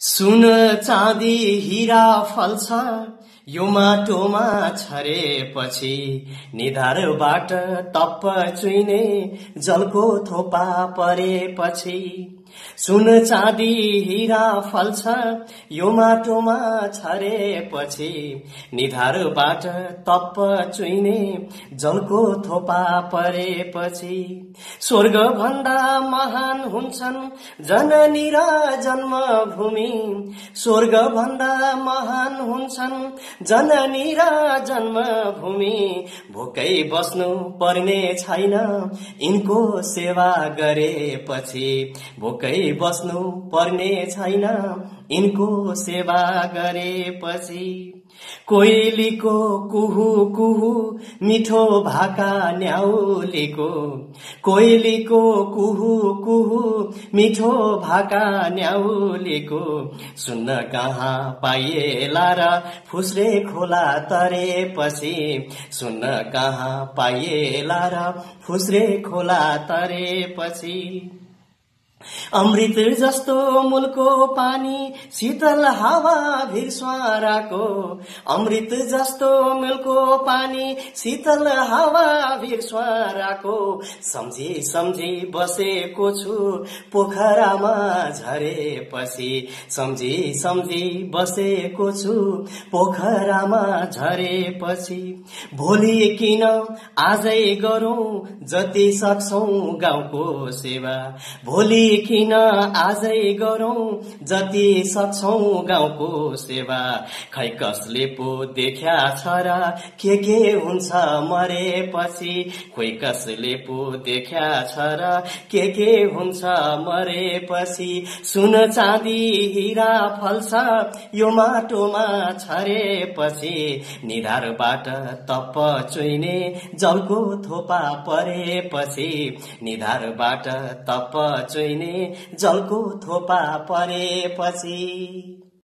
सुन चाँदी हिरा फल्छ यो माटोमा छरेपछि निधारबाट तप्प चुइने जलको थोपा परेपछि। सुन चाँदी हिरा फल्छ यो माटोमा छरेपछि निधारबाट तप्प चुइने जलको थोपा परेपछि स्वर्ग भन्दा महान हुन्छन् जननी र जन्मभूमि। स्वर्ग भन्दा महान हुन्छन् जननी र जन्मभूमि। भोकै बस्नु पर्ने छैन यिनको सेवा गरेपछि। बस्नु पर्ने छैन। यिनको सेवा गरेपछि कोइलीको कुहु कुहु मिठो भाका न्याउलीको कोइलीको कुहु कुहु मिठो भाका न्याउलीको सुन्न कहाँ पाइएला र फुस्रे खोला तरेपछि सुन्न कहाँ पाइएला र फुस्रे खोला तरेपछि। अमृत जस्तो मुलको पानी शीतल हावा भिरस्वाराको अमृत जस्तो मुलको पानी शीतल हावा भिरस्वाराको। सम्झी सम्झी बसेको छु पोखरामा झरेपछि। सम्झी सम्झी बसेको छु पोखरामा झरेपछि। भोलि किन आजै गरौँ जति सक्छौ गाउँको सेवा। भोलि किन आजै गरौँ जति सक्छौ गाउँको सेवा। खै कसले पो देख्या छ र के के हुन्छ मरेपछि? खोइ कसले पो देख्या छ र के के हुन्छ मरेपछि? सुन चाँदी हिरा फल्छ यो माटोमा छरेपछि। निधारबाट तप चुइने जलको थोपा परेपछि। निधारबाट तप चुइने जलको थोपा परेपछि